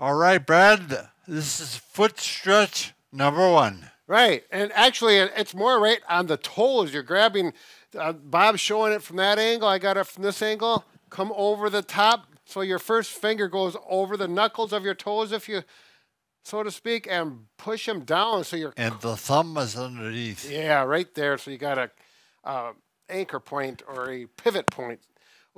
All right, Brad. This is foot stretch number one. Right, and actually, it's more right on the toes. You're grabbing. Uh, Bob's showing it from that angle. I got it from this angle. Come over the top, so your first finger goes over the knuckles of your toes, if you, so to speak, and push them down. So you're and the thumb is underneath. Yeah, right there. So you got a uh, anchor point or a pivot point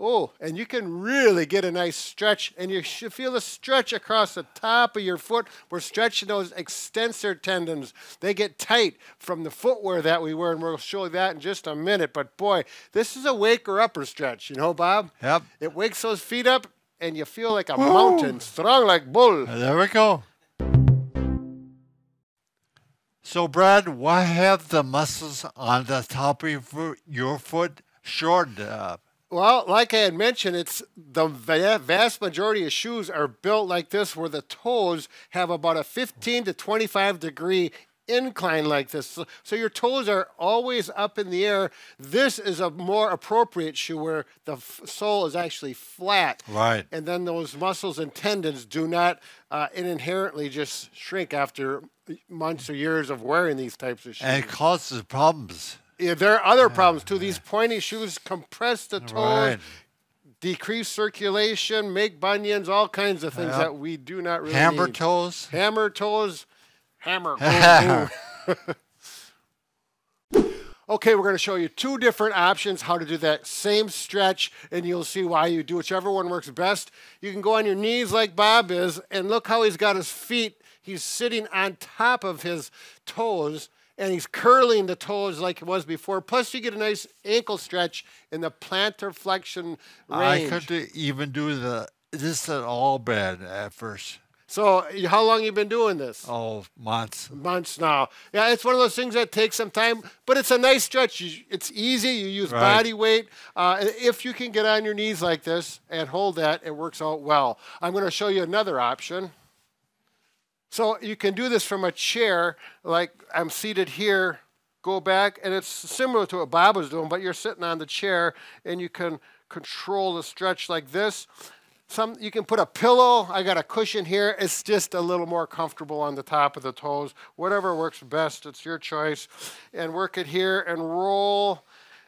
Oh, and you can really get a nice stretch, and you should feel a stretch across the top of your foot. We're stretching those extensor tendons. They get tight from the footwear that we wear, and we'll show you that in just a minute. But boy, this is a waker upper stretch, you know, Bob? Yep. It wakes those feet up, and you feel like a Woo. mountain, strong like bull. There we go. So, Brad, why have the muscles on the top of your foot shortened up? Well, like I had mentioned, it's the vast majority of shoes are built like this, where the toes have about a 15 to 25 degree incline like this. So, so, your toes are always up in the air. This is a more appropriate shoe where the sole is actually flat. Right. And then those muscles and tendons do not uh, inherently just shrink after months or years of wearing these types of shoes. And it causes problems. Yeah, there are other problems too. These pointy shoes compress the toes, right. decrease circulation, make bunions, all kinds of things yep. that we do not really hammer need. toes. Hammer toes, hammer. okay, we're going to show you two different options how to do that same stretch, and you'll see why you do whichever one works best. You can go on your knees like Bob is, and look how he's got his feet. He's sitting on top of his toes and he's curling the toes like it was before. Plus, you get a nice ankle stretch in the plantar flexion range. I couldn't even do the this at all bad at first. So, how long you been doing this? Oh, months. Months now. Yeah, it's one of those things that takes some time, but it's a nice stretch. It's easy. You use right. body weight. Uh, if you can get on your knees like this and hold that, it works out well. I'm going to show you another option. So you can do this from a chair, like I'm seated here, go back, and it's similar to what Bob was doing, but you're sitting on the chair and you can control the stretch like this. Some you can put a pillow. I got a cushion here. It's just a little more comfortable on the top of the toes. Whatever works best, it's your choice. And work it here and roll.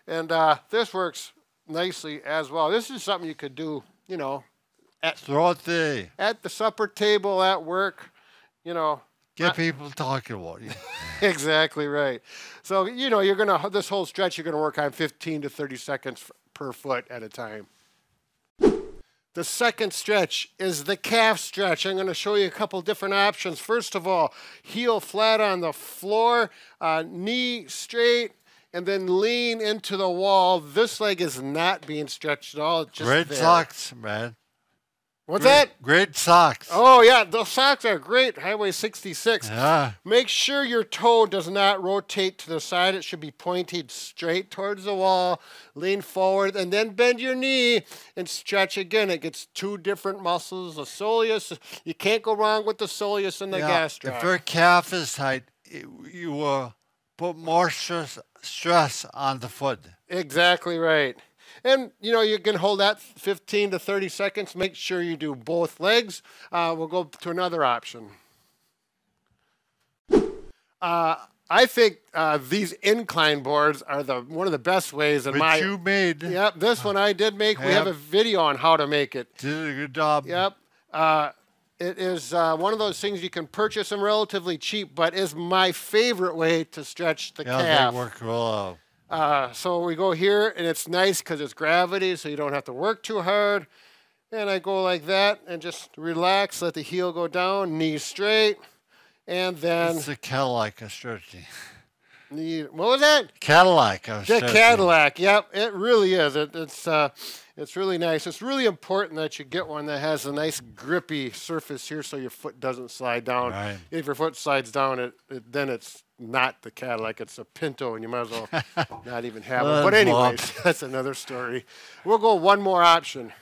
And uh, this works nicely as well. This is something you could do, you know, at, at the supper table at work you know. Get people talking about you. exactly right. So, you know, you're going to, this whole stretch, you're going to work on 15 to 30 seconds per foot at a time. The second stretch is the calf stretch. I'm going to show you a couple different options. First of all, heel flat on the floor, uh, knee straight, and then lean into the wall. This leg is not being stretched at all. It's just Red there. socks, man. What's great, that? Great socks. Oh yeah, those socks are great. Highway 66. Yeah. Make sure your toe does not rotate to the side. It should be pointed straight towards the wall. Lean forward and then bend your knee and stretch again. It gets two different muscles. The soleus. You can't go wrong with the soleus and the yeah, gastroc. If your calf is tight, you will put more stress stress on the foot. Exactly right. And, you know, you can hold that 15 to 30 seconds. Make sure you do both legs. Uh, we'll go to another option. Uh, I think uh, these incline boards are the one of the best ways in Which my. you made. Yep, this one I did make. Yep. We have a video on how to make it. Did a good job. Yep. Uh, it is uh, one of those things you can purchase them relatively cheap, but is my favorite way to stretch the yeah, calf. they work well. Uh, so we go here, and it's nice because it's gravity, so you don't have to work too hard. And I go like that and just relax, let the heel go down, knee straight, and then. It's a Cadillac stretching. Knee, what was that? Cadillac of The Cadillac, yep, it really is. It, it's. Uh, it's really nice. It's really important that you get one that has a nice grippy surface here so your foot doesn't slide down. Right. If your foot slides down, it, it, then it's not the Cadillac. It's a Pinto, and you might as well not even have it. But anyways, that's another story. We'll go one more option.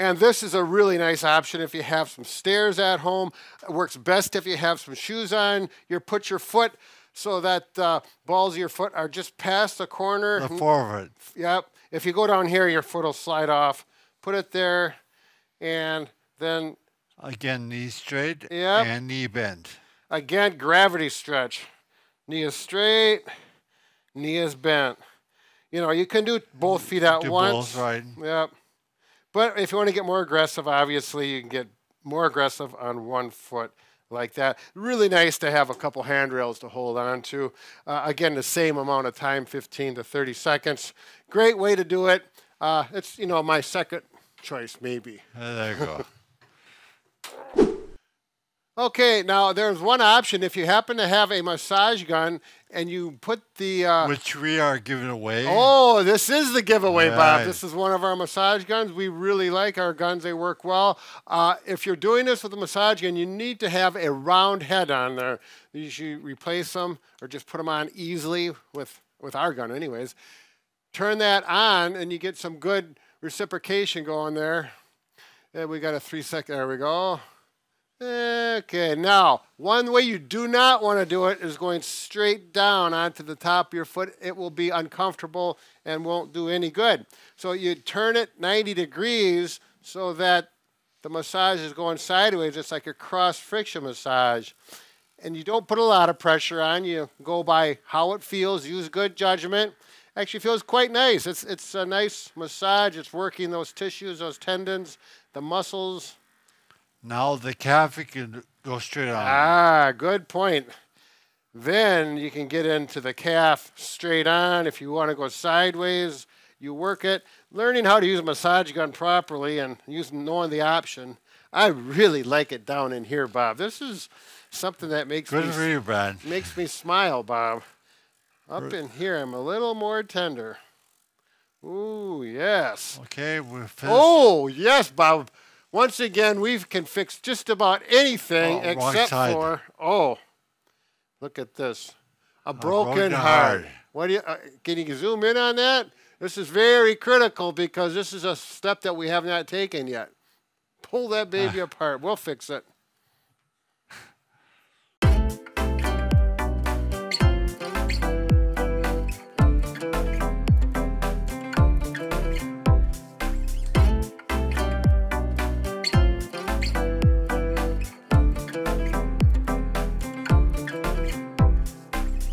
And this is a really nice option if you have some stairs at home. It works best if you have some shoes on. You put your foot so that uh, balls of your foot are just past the corner. The forward. Yep. If you go down here, your foot will slide off. Put it there and then Again, knee straight Yep. and knee bend. again, gravity stretch. Knee is straight, knee is bent. You know, you can do both feet at Do once. both, right? Yep. But if you want to get more aggressive, obviously you can get more aggressive on one foot like that. Really nice to have a couple handrails to hold on to. Uh, again, the same amount of time, 15 to 30 seconds. Great way to do it. Uh, it's you know my second choice maybe. There you go. Okay, now there's one option if you happen to have a massage gun and you put the uh, Which we are giving away. Oh, this is the giveaway, Bob. This is one of our massage guns. We really like our guns, they work well. Uh, if you're doing this with a massage gun, you need to have a round head on there. You should replace them or just put them on easily with, with our gun, anyways. Turn that on, and you get some good reciprocation going there. And we got a three second, there we go. Okay, now, one way you do not want to do it is going straight down onto the top of your foot. It will be uncomfortable and won't do any good. So you turn it 90 degrees so that the massage is going sideways. It's like a cross friction massage. And you don't put a lot of pressure on. You go by how it feels, use good judgment. Actually feels quite nice. It's, it's a nice massage. It's working those tissues, those tendons, the muscles. Now the calf you can go straight on. Ah, good point. Then you can get into the calf straight on. If you want to go sideways, you work it. Learning how to use a massage gun properly and using knowing the option. I really like it down in here, Bob. This is something that makes Good me for you, Brad. makes me smile, Bob. Up in here, I'm a little more tender. Ooh, yes. Okay, we're finished. Oh, yes, Bob. Once again, we can fix just about anything Oh, except for oh, look at this, a broken, broken heart. heart. What do you? Uh, can you zoom in on that? This is very critical because this is a step that we have not taken yet. Pull that baby apart. We'll fix it.